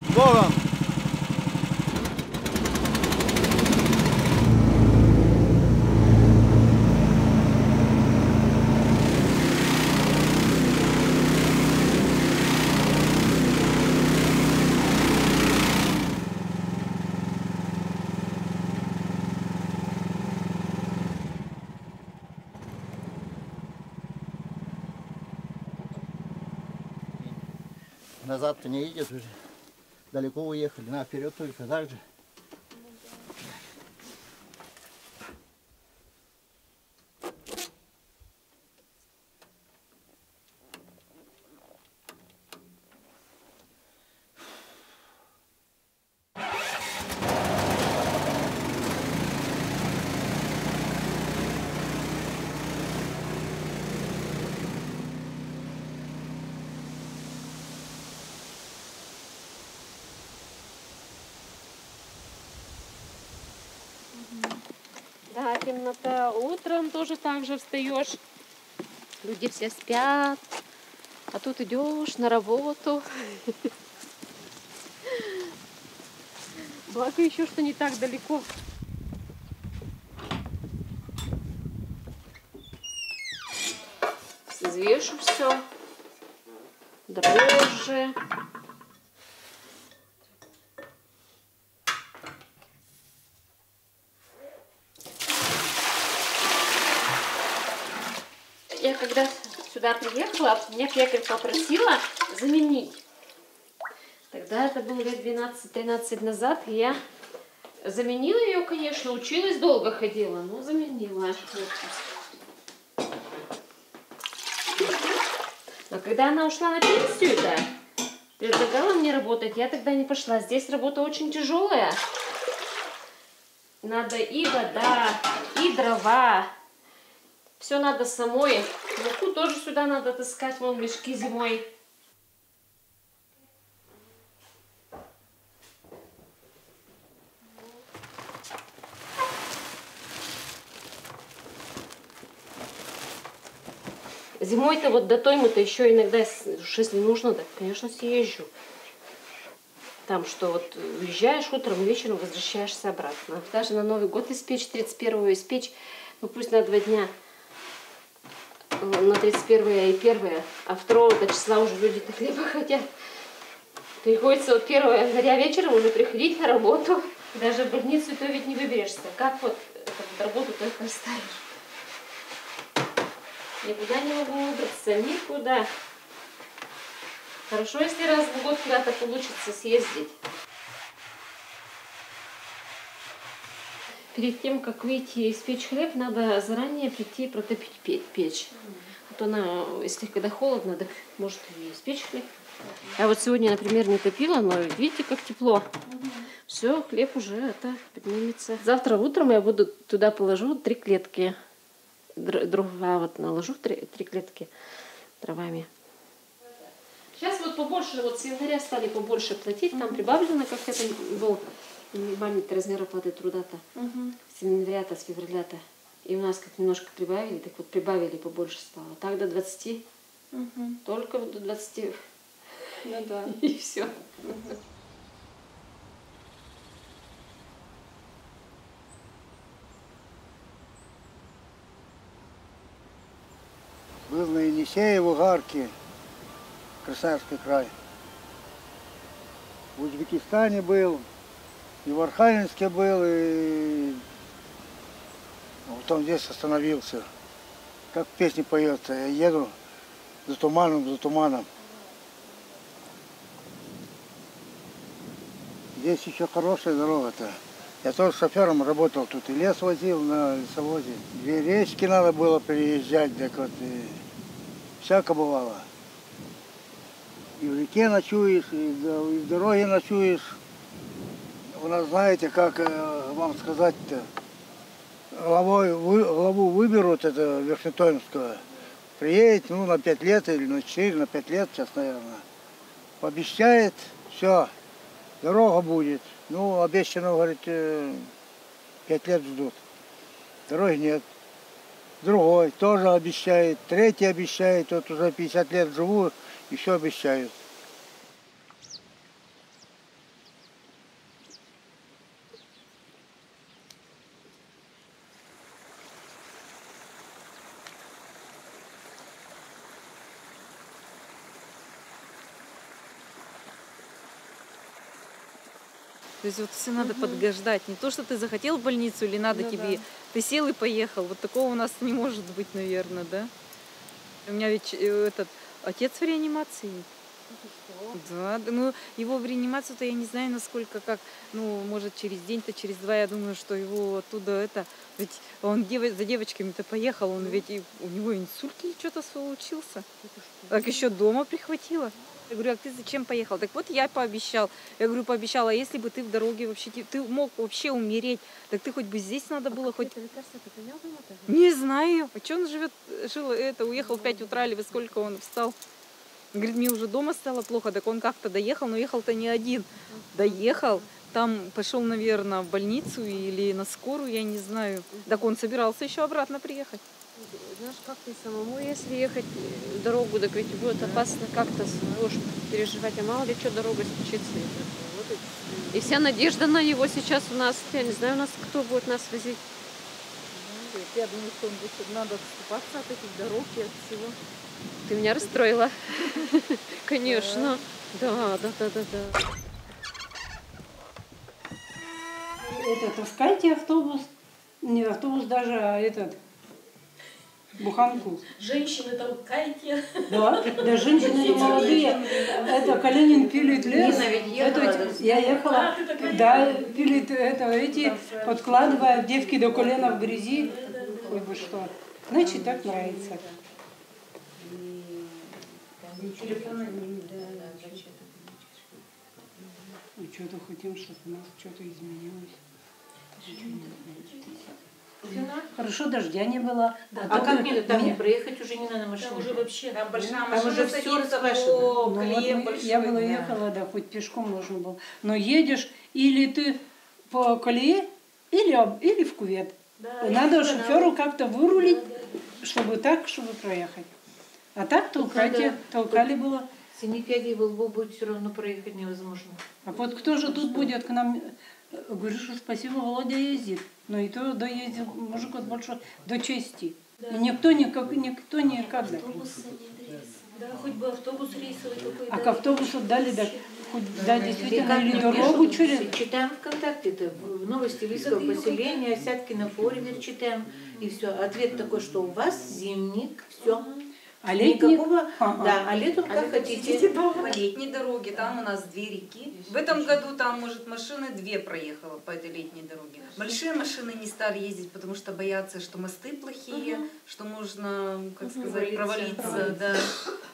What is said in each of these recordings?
Богом! Назад-то не едет уже. Далеко уехали. На, вперед только так же. Да, темнота. Утром тоже так же встаешь. Люди все спят. А тут идешь на работу. Благо еще, что не так далеко. Взвешу все. Дрожжи. Когда сюда приехала, меня пекарь попросила заменить. Тогда это было лет 12-13 назад, и я заменила ее, конечно, училась, долго ходила, но заменила. Но когда она ушла на пенсию, да, предлагала мне работать, я тогда не пошла. Здесь работа очень тяжелая. Надо и вода, и дрова, все надо самой. Муку тоже сюда надо таскать, вон мешки зимой. Зимой-то вот до той мы-то еще иногда, если нужно, так, конечно, съезжу. Там что, вот уезжаешь утром, вечером возвращаешься обратно. Даже на Новый год испечь, 31-го испечь, ну пусть на два дня э, на 31 и 1, а 2 числа уже люди-то хлеба хотят. Приходится вот 1 января вечером уже приходить на работу. Даже в больницу то ведь не выберешься. Как вот эту работу только оставишь? Никуда не могу выбраться, никуда. Хорошо, если раз в год куда-то получится съездить. Перед тем, как выйти и испечь хлеб, надо заранее прийти и протопить пе- печь. А то она, если когда холодно, так может и испечь хлеб. Я вот сегодня, например, не топила, но видите, как тепло. Все, хлеб уже это поднимется. Завтра утром я буду туда положу три клетки. Др- Дрова вот наложу три, три клетки дровами. Сейчас вот побольше, вот с января стали побольше платить, там прибавлено, как это был минимальный размер оплаты труда-то. С января-то, с февраля-то. И у нас как немножко прибавили, так вот прибавили побольше стало. Так до 20, только вот до 20 Ну да. и все. Был на Енисеево, Гарке, Красноярский край. В Узбекистане был, и в Архангельске был, и потом здесь остановился. Как в поется, я еду за туманом, за туманом. Здесь еще хорошая дорога-то. Я тоже шофером работал тут, и лес возил на лесовозе. Две речки надо было переезжать, так вот, и всяко бывало. И в реке ночуешь, и в дороге ночуешь. У нас, знаете, как э, вам сказать-то, главой, главу выберут, это Верхнетоймского, приедет, ну, на пять лет или на четыре, на пять лет сейчас, наверное. Пообещает, все, дорога будет. Ну, обещано, говорит, э, пять лет ждут. Дороги нет. Другой тоже обещает, третий обещает, вот уже 50 лет живу, еще обещают. То есть вот все надо подгождать. Не то, что ты захотел в больницу или надо Ну тебе. Ты сел и поехал. Вот такого у нас не может быть, наверное, да? У меня ведь э, этот отец в реанимации. Да, да, ну его в реанимацию-то я не знаю, насколько как, ну, может, через день-то, через два, я думаю, что его оттуда это, ведь он дево- за девочками-то поехал, он ведь, и- у него инсульт или что-то случился. Так еще дома прихватило. Я говорю, а ты зачем поехал? Так вот я пообещал. Я говорю, пообещала, а если бы ты в дороге вообще, ты- мог вообще умереть, так ты хоть бы здесь надо было, хоть... Это лекарство ты понял? Не знаю. А что он живет, жил это, уехал в 5 утра или во сколько он встал? Говорит, мне уже дома стало плохо, так он как-то доехал, но ехал-то не один. Доехал, там пошел, наверное, в больницу или на скорую, я не знаю. Так он собирался еще обратно приехать. Знаешь, как ты самому, если ехать э, дорогу, так ведь будет опасно как-то, будешь переживать, а мало ли что дорога случится. И вся надежда на него сейчас у нас, я не знаю, у нас кто будет нас возить. Я думаю, что он будет, надо отступаться от этих дорог и от всего. Ты меня расстроила. Конечно. Да, да, да, да, да. это, таскайте автобус, не автобус даже, а этот, буханку. Женщины толкайте. Да, да женщины молодые. Это Калинин пилит лес. Нина ведь ехала, Это, я ехала, А, да, пилит это, эти, подкладывая девки до колена в грязи. Ой, вы что. Значит, так нравится. Мы что-то хотим, чтобы у нас что-то изменилось. Хорошо, дождя не было. А то как мне там не проехать уже не надо машине? Там уже вообще, там большая Там машина уже раскрашено. по Ну, вот мы- я была да. ехала, да, хоть пешком можно было. Но едешь или ты по колее, или, или в кувет. Да, Надо шоферу как-то вырулить, чтобы так, чтобы проехать. А так толкайте, надо- толкали было. Во лбу будет все равно проехать невозможно. А вот кто же тут будет к нам? Говорю, что спасибо, Володя ездит. Но и то доездил мужик вот больше до чести. И никто никак, никто никогда. Да, хоть бы автобус рейсовый какой-то. А к автобусу дали, да, хоть, да, действительно, как или дорогу через... Читаем ВКонтакте, это в новости Лийского поселения, Осяткина форвер читаем, и все. Ответ такой, что у вас зимник, все. А летний... Никакого, Ага. да, а летом как хотите. По летней дороге, там у нас две реки. В этом году там, может, машины две проехало по этой летней дороге. Большие машины не стали ездить, потому что боятся, что мосты плохие, что можно, как сказать, провалиться, да.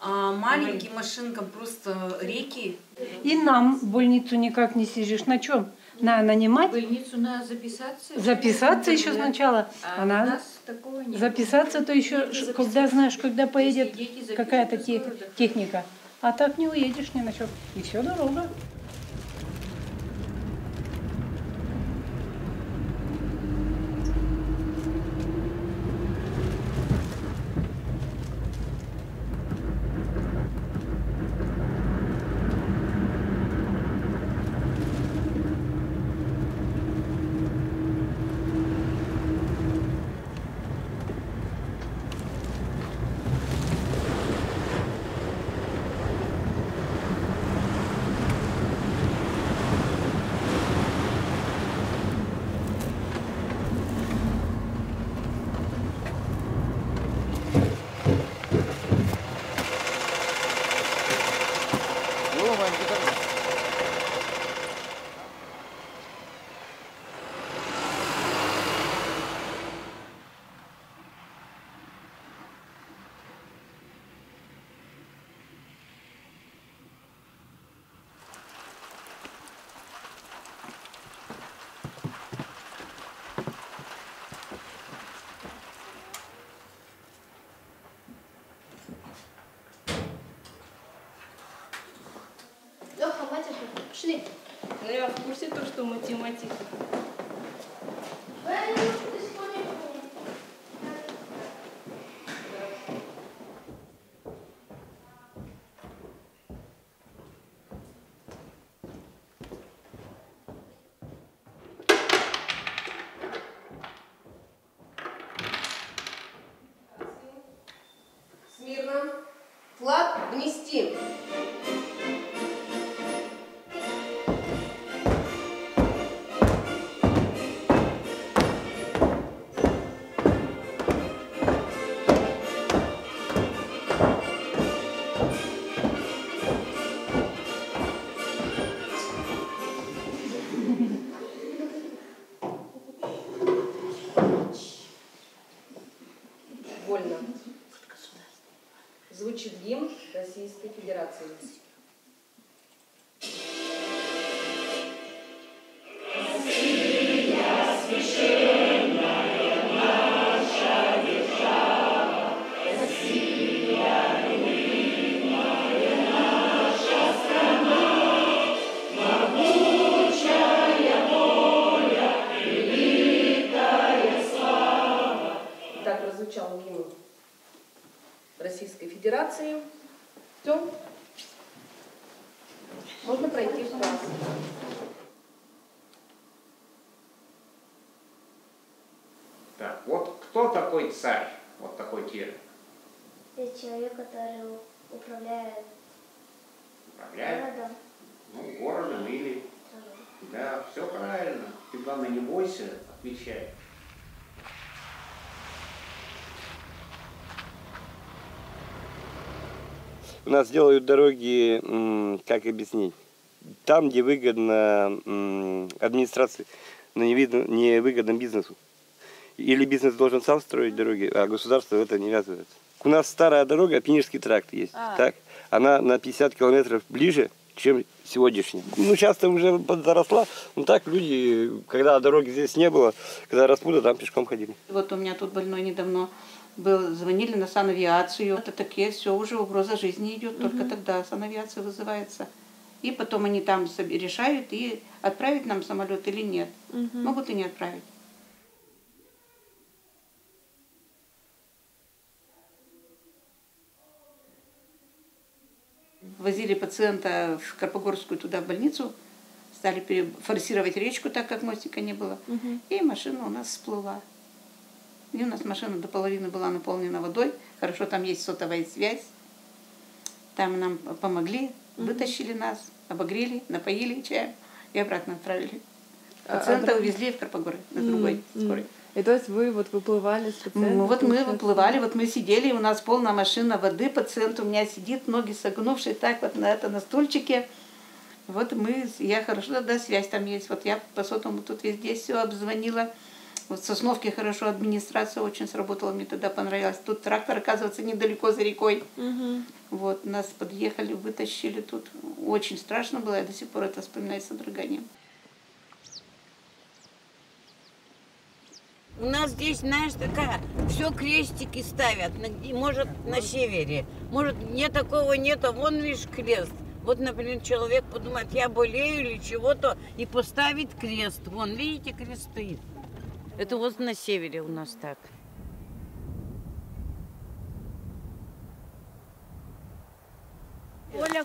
А маленьким машинкам просто реки. И нам в больницу никак не сидишь. На чем? На В нанимать? больницу надо записаться. Записаться еще Да. сначала. А А нас такого нет. записаться, то еще, когда знаешь, когда поедет какая-то с те- города. техника. А так не уедешь ни на чем. И все дорога. Леха, матушка, пошли. Ну, я в курсе то, что математика. Российской Федерации. Такой царь? Вот такой термин. Это человек, который управляет Управляет городом. ну, городом или... Да, все правильно. Ты, главное, не бойся, отвечай. У нас делают дороги, как объяснить, там, где выгодно администрации, но не, видно, не выгодно бизнесу. Или бизнес должен сам строить дороги, а государство в это не ввязывается. У нас старая дорога, Пинежский тракт есть. А. Так, она на 50 километров ближе, чем сегодняшняя. Ну, часто уже заросла. Ну, так люди, когда дороги здесь не было, когда распуда, там пешком ходили. Вот у меня тут больной недавно был, звонили на санавиацию. Это такие, все уже угроза жизни идет, только тогда санавиация вызывается. И потом они там решают, и отправить нам самолет или нет. Могут и не отправить. Возили пациента в Карпогорскую туда в больницу, стали форсировать речку, так как мостика не было. И машина у нас всплыла. И у нас машина до половины была наполнена водой. Хорошо, там есть сотовая связь. Там нам помогли, вытащили нас, обогрели, напоили чаем и обратно отправили. А- а Пациента друг- увезли в Карпогоры на другой М, скорой. И то есть вы вот выплывали с пациентом? Ну, вот мы выплывали, вот мы сидели, у нас полная машина воды, пациент у меня сидит, ноги согнувшие так вот на это, на стульчике. Вот мы, я хорошо, да, связь там есть. Вот я по сотовому тут везде все обзвонила. Вот в Сосновке хорошо администрация очень сработала, мне тогда понравилось. Тут трактор, оказывается, недалеко за рекой. Мгм. Вот, нас подъехали, вытащили тут. Очень страшно было, я до сих пор это вспоминаю с содроганием. У нас здесь, знаешь, такая, все крестики ставят, может, на севере, может, не такого нету, вон, видишь, крест. Вот, например, человек подумает, я болею или чего-то, и поставит крест. Вон, видите, крест стоит. Это вот на севере у нас так.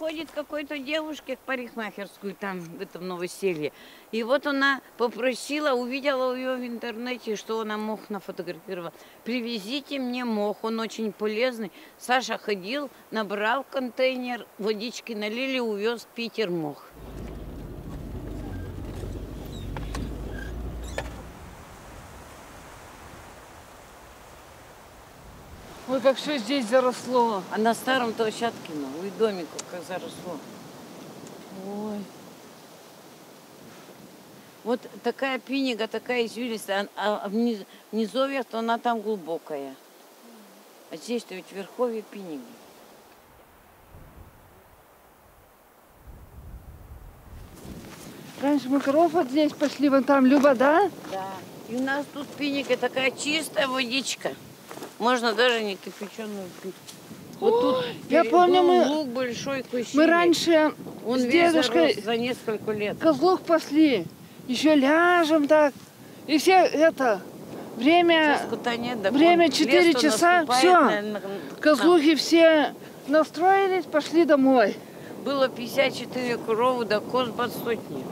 Ходит какой-то девушке в парикмахерскую там, в этом новоселье. И вот она попросила, увидела ее в интернете, что она мох нафотографировала. Привезите мне мох, он очень полезный. Саша ходил, набрал контейнер, водички налили, увез Питер мох. Ой, как все здесь заросло. А на старом то Щаткино, у домику как заросло. Ой. Вот такая пинига, такая извилистая, а а низ- в низовьях то она там глубокая. А здесь-то ведь верховье пиниги. Раньше мы коров вот здесь пошли, вон там Люба, да? Да. И у нас тут пиника такая чистая водичка. Можно даже не кипяченую пить. Вот тут я помню, мы- лук большой кусили. Мы раньше Он с дедушкой за несколько лет. козлов пасли. Еще ляжем так. И все это время, нет, да время вон 4 лес-то часа, все. наверное, Козлухи все настроились, пошли домой. Было 54 коровы, да коз под сотни.